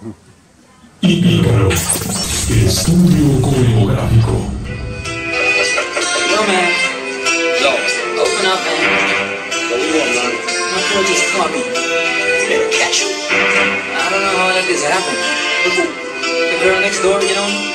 Teatro, estudio coreográfico. Yo, man. Yo, Open up, man. what you want, man? My girl just caught me. Better catch you. I don't know how let this happen. Look, the girl next door, you know?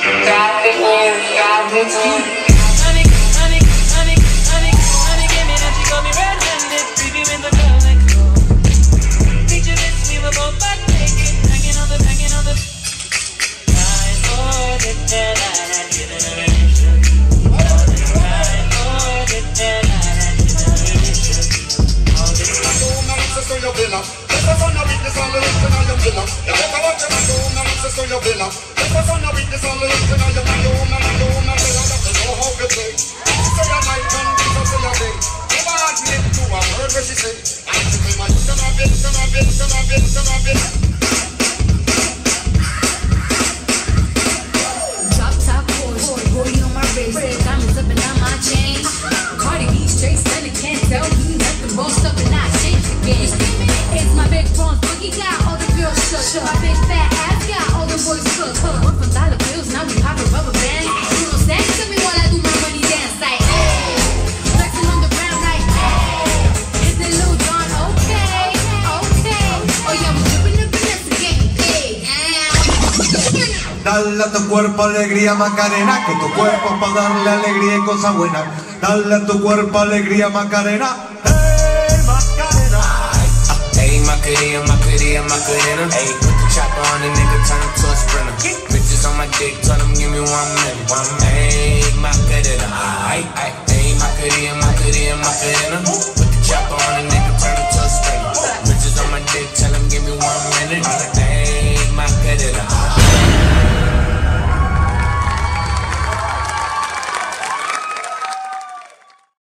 Drop got all the girls shook. My big fat ass got all the boys. Went from dollar bills, now we rubber. You stand to me while I do my money dance like. Hey. Flexing on the ground like. Hey. Is it Lil Jon? Okay, okay. Oh yeah, the ow. Dale a tu cuerpo alegría Macarena, que tu cuerpo es para darle alegría y cosas buenas. Dale a tu cuerpo alegría Macarena, him, I could hit him. Ayy, put the chopper on the nigga, turn him to a sprinter. Bitches on my dick, tell him give me one minute. One minute. Ayy, my head in the Ayy, ayy, ayy, my could hit my could hit my could hit. Put the chopper on the nigga, turn him to a sprinter. Bitches on my dick, tell him give me one minute. Ayy, my head in the him.